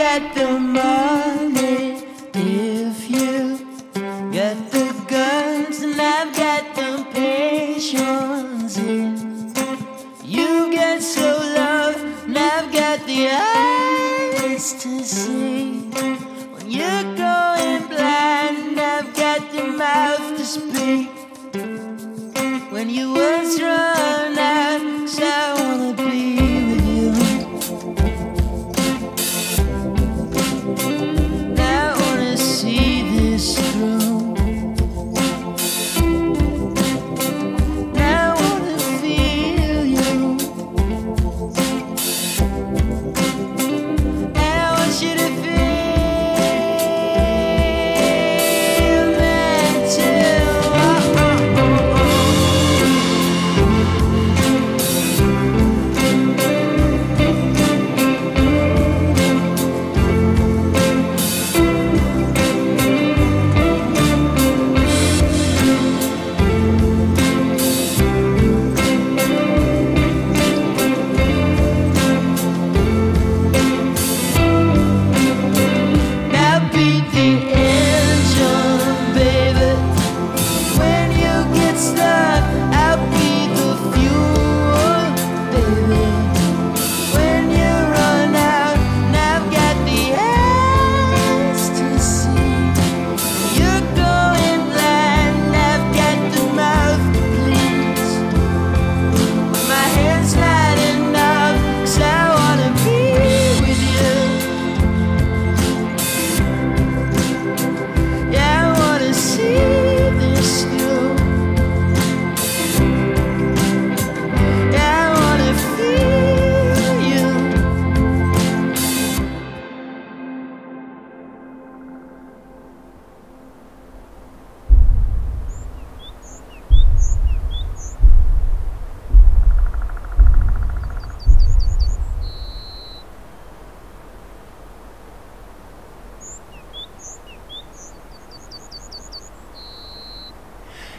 get the money if you get the guns and I've got the patience. If you get so love and I've got the eyes to see.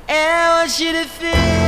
And I want you to feel